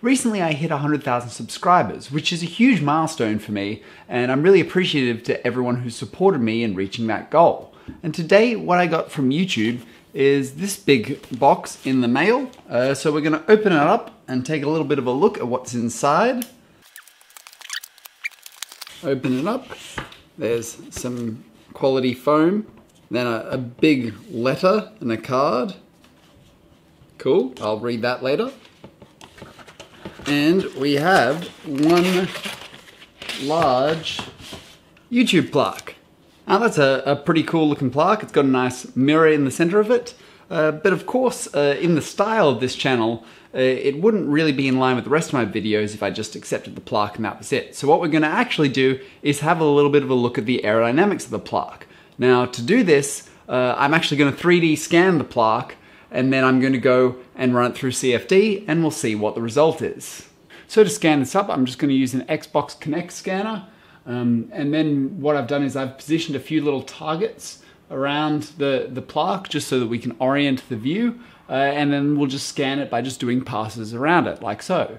Recently I hit 100,000 subscribers, which is a huge milestone for me, and I'm really appreciative to everyone who supported me in reaching that goal. And today what I got from YouTube is this big box in the mail. Uh, so we're gonna open it up and take a little bit of a look at what's inside. Open it up. There's some quality foam, then a, a big letter and a card. Cool, I'll read that later. And we have one large YouTube plaque. Now that's a, a, pretty cool looking plaque. It's got a nice mirror in the center of it. Uh, but of course, uh, in the style of this channel, uh, it wouldn't really be in line with the rest of my videos if I just accepted the plaque and that was it. So what we're gonna actually do is have a little bit of a look at the aerodynamics of the plaque. Now to do this, uh, I'm actually gonna 3D scan the plaque and then I'm gonna go and run it through CFD and we'll see what the result is. So to scan this up, I'm just gonna use an Xbox Kinect scanner. Um, and then what I've done is I've positioned a few little targets around the, the plaque just so that we can orient the view. Uh, and then we'll just scan it by just doing passes around it, like so.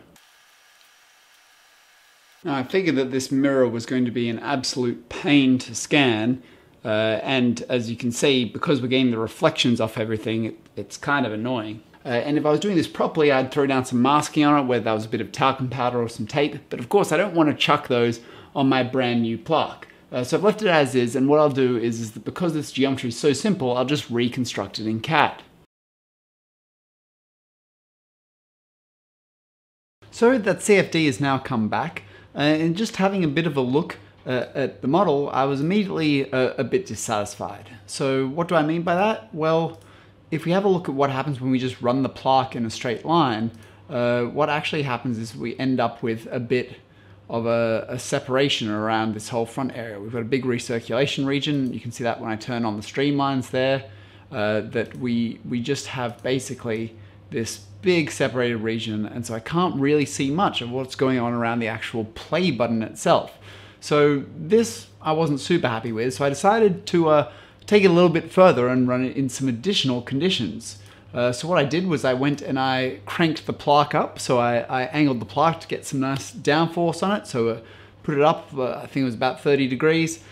Now I figured that this mirror was going to be an absolute pain to scan, uh, and as you can see, because we're getting the reflections off everything, it, it's kind of annoying. Uh, and if I was doing this properly, I'd throw down some masking on it whether that was a bit of talcum powder or some tape. But of course, I don't want to chuck those on my brand new plaque. Uh, so I've left it as is, and what I'll do is, is that because this geometry is so simple, I'll just reconstruct it in CAD. So that CFD has now come back, uh, and just having a bit of a look uh, at the model, I was immediately a, a, bit dissatisfied. So what do I mean by that? Well, if we have a look at what happens when we just run the plaque in a straight line, uh, what actually happens is we end up with a bit of a, a, separation around this whole front area. We've got a big recirculation region. You can see that when I turn on the streamlines there, uh, that we, we just have basically this big separated region. And so I can't really see much of what's going on around the actual play button itself. So this I wasn't super happy with. So I decided to uh, take it a little bit further and run it in some additional conditions. Uh, so what I did was I went and I cranked the plaque up. So I, I angled the plaque to get some nice downforce on it. So uh, put it up, uh, I think it was about 30 degrees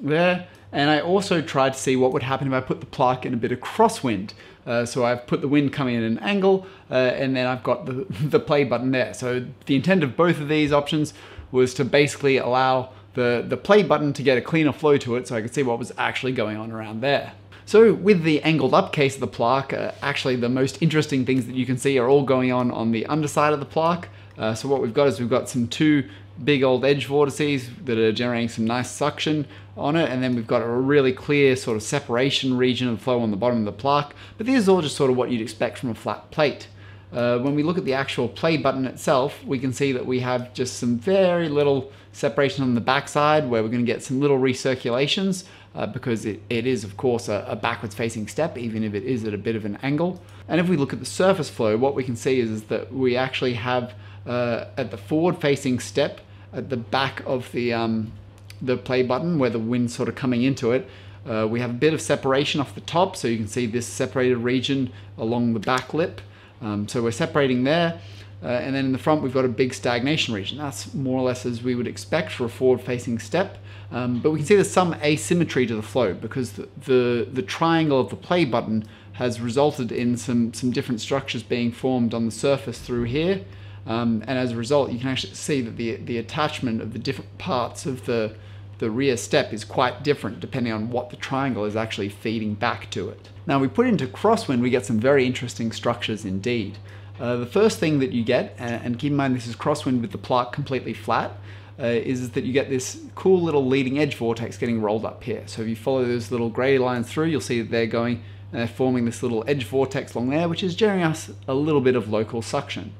there. And I also tried to see what would happen if I put the plaque in a bit of crosswind. Uh, so I've put the wind coming in an angle uh, and then I've got the, the play button there. So the intent of both of these options was to basically allow the, the play button to get a cleaner flow to it so I could see what was actually going on around there. So with the angled up case of the plaque, uh, actually the most interesting things that you can see are all going on on the underside of the plaque. Uh, so what we've got is we've got some two big old edge vortices that are generating some nice suction on it and then we've got a really clear sort of separation region of flow on the bottom of the plaque but this is all just sort of what you'd expect from a flat plate. Uh, when we look at the actual play button itself we can see that we have just some very little separation on the backside where we're going to get some little recirculations uh, because it, it is of course a, a, backwards facing step even if it is at a bit of an angle. And if we look at the surface flow what we can see is, is that we actually have uh, at the forward facing step at the back of the, um, the play button where the wind's sort of coming into it. Uh, we have a bit of separation off the top so you can see this separated region along the back lip. Um, so we're separating there. Uh, and then in the front, we've got a big stagnation region. That's more or less as we would expect for a forward-facing step. Um, but we can see there's some asymmetry to the flow because the, the, the, triangle of the play button has resulted in some, some different structures being formed on the surface through here. Um, and as a result, you can actually see that the, the attachment of the different parts of the, the rear step is quite different depending on what the triangle is actually feeding back to it. Now we put into crosswind, we get some very interesting structures indeed. Uh, the first thing that you get, and keep in mind this is crosswind with the plaque completely flat, uh, is that you get this cool little leading edge vortex getting rolled up here. So if you follow those little grey lines through, you'll see that they're going, they're forming this little edge vortex along there, which is generating us a little bit of local suction.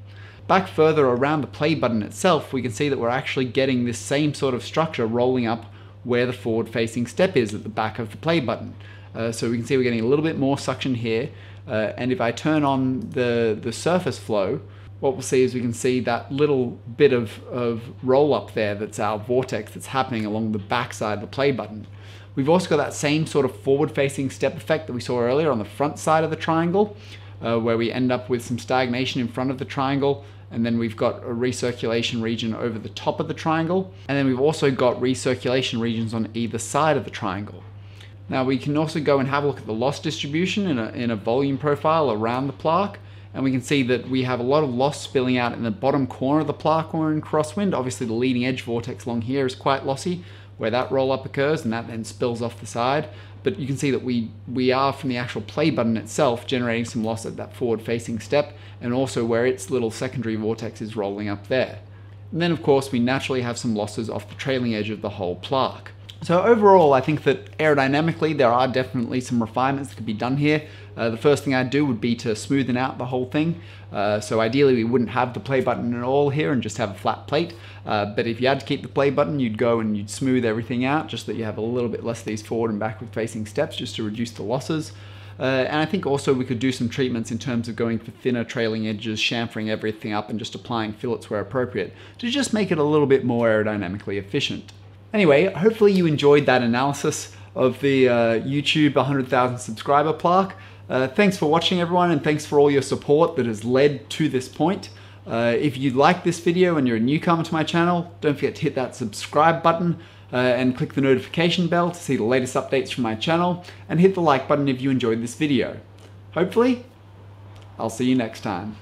Back further around the play button itself, we can see that we're actually getting this same sort of structure rolling up where the forward facing step is at the back of the play button. Uh, so we can see we're getting a little bit more suction here. Uh, and if I turn on the, the surface flow, what we'll see is we can see that little bit of, of roll up there that's our vortex that's happening along the backside of the play button. We've also got that same sort of forward facing step effect that we saw earlier on the front side of the triangle, uh, where we end up with some stagnation in front of the triangle and then we've got a recirculation region over the top of the triangle, and then we've also got recirculation regions on either side of the triangle. Now we can also go and have a look at the loss distribution in a, in a volume profile around the plaque, and we can see that we have a lot of loss spilling out in the bottom corner of the plaque we're in crosswind. Obviously the leading edge vortex along here is quite lossy, where that roll up occurs and that then spills off the side but you can see that we, we are from the actual play button itself generating some loss at that forward facing step and also where its little secondary vortex is rolling up there. And then of course we naturally have some losses off the trailing edge of the whole plaque. So overall, I think that aerodynamically, there are definitely some refinements that could be done here. Uh, the first thing I'd do would be to smoothen out the whole thing. Uh, so ideally, we wouldn't have the play button at all here and just have a flat plate. Uh, but if you had to keep the play button, you'd go and you'd smooth everything out, just that you have a little bit less of these forward and backward facing steps, just to reduce the losses. Uh, and I think also we could do some treatments in terms of going for thinner trailing edges, chamfering everything up and just applying fillets where appropriate to just make it a little bit more aerodynamically efficient. Anyway, hopefully you enjoyed that analysis of the uh, YouTube 100,000 subscriber plaque. Uh, thanks for watching everyone and thanks for all your support that has led to this point. Uh, if you like this video and you're a newcomer to my channel, don't forget to hit that subscribe button uh, and click the notification bell to see the latest updates from my channel and hit the like button if you enjoyed this video. Hopefully, I'll see you next time.